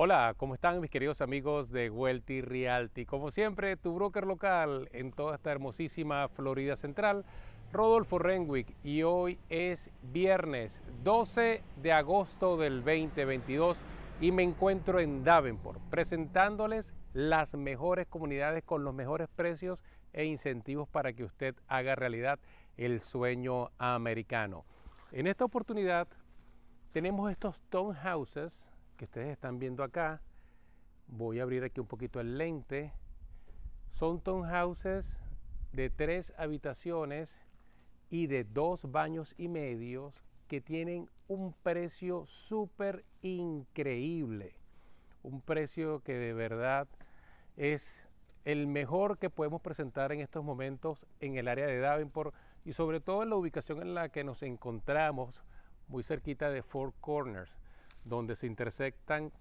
Hola, ¿cómo están mis queridos amigos de Welty Realty? Como siempre, tu broker local en toda esta hermosísima Florida Central, Rodolfo Renwick, y hoy es viernes 12 de agosto del 2022 y me encuentro en Davenport presentándoles las mejores comunidades con los mejores precios e incentivos para que usted haga realidad el sueño americano. En esta oportunidad tenemos estos townhouses que ustedes están viendo acá. Voy a abrir aquí un poquito el lente. Son townhouses de tres habitaciones y de dos baños y medios que tienen un precio súper increíble. Un precio que de verdad es el mejor que podemos presentar en estos momentos en el área de Davenport y sobre todo en la ubicación en la que nos encontramos muy cerquita de Four Corners donde se intersectan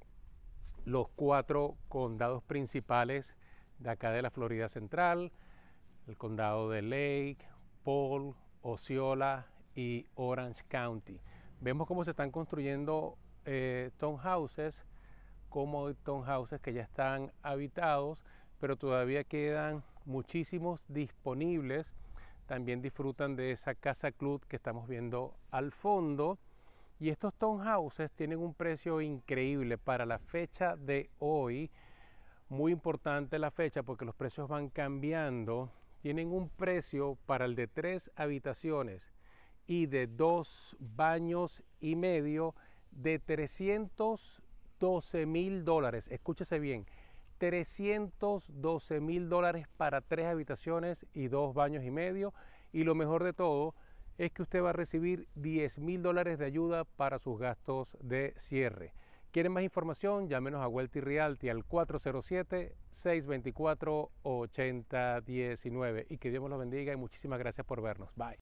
los cuatro condados principales de acá de la Florida Central, el condado de Lake, Paul, Osceola y Orange County. Vemos cómo se están construyendo eh, townhouses, como townhouses que ya están habitados, pero todavía quedan muchísimos disponibles. También disfrutan de esa casa club que estamos viendo al fondo y estos townhouses tienen un precio increíble para la fecha de hoy. Muy importante la fecha porque los precios van cambiando. Tienen un precio para el de tres habitaciones y de dos baños y medio de 312 mil dólares. Escúchese bien, 312 mil dólares para tres habitaciones y dos baños y medio. Y lo mejor de todo, es que usted va a recibir 10 mil dólares de ayuda para sus gastos de cierre. ¿Quieren más información? Llámenos a Welty Realty al 407-624-8019 y que Dios los bendiga y muchísimas gracias por vernos. Bye.